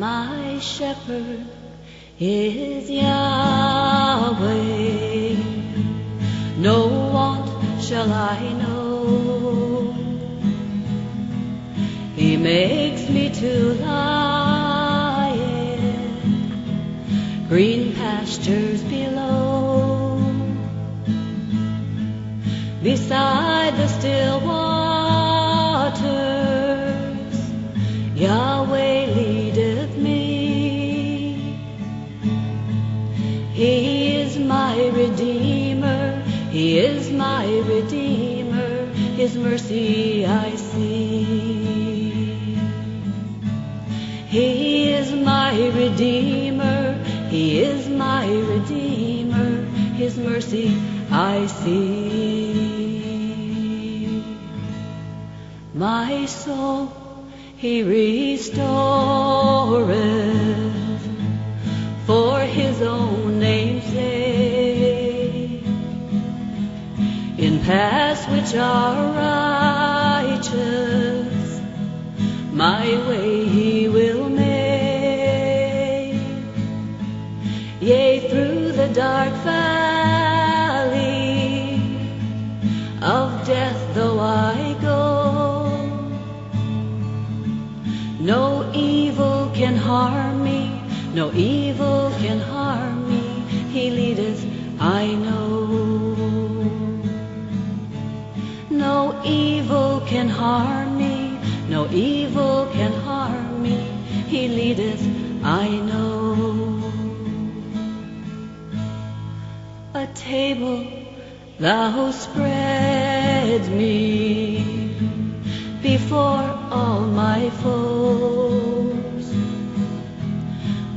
My shepherd is Yahweh. No want shall I know. He makes me to lie in green pastures below. Beside the still waters, Yahweh He is my Redeemer, He is my Redeemer, His mercy I see. He is my Redeemer, He is my Redeemer, His mercy I see. My soul He restoreth are righteous, my way He will make. Yea, through the dark valley of death, though I go, no evil can harm me, no evil No evil can harm me, no evil can harm me. He leadeth, I know. A table thou spreads me before all my foes.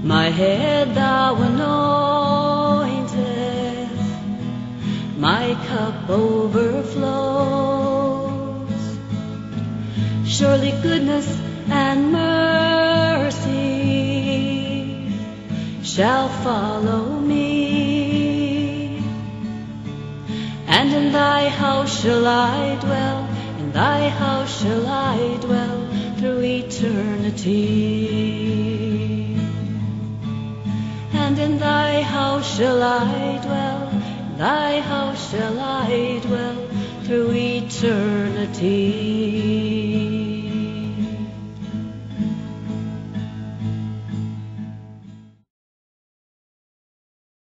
My head thou anointest, my cup overflows. Surely goodness and mercy shall follow me. And in thy house shall I dwell, in thy house shall I dwell through eternity. And in thy house shall I dwell, in thy house shall I dwell through eternity.